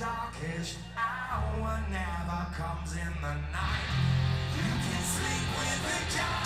darkest hour never comes in the night. You can sleep with the dark.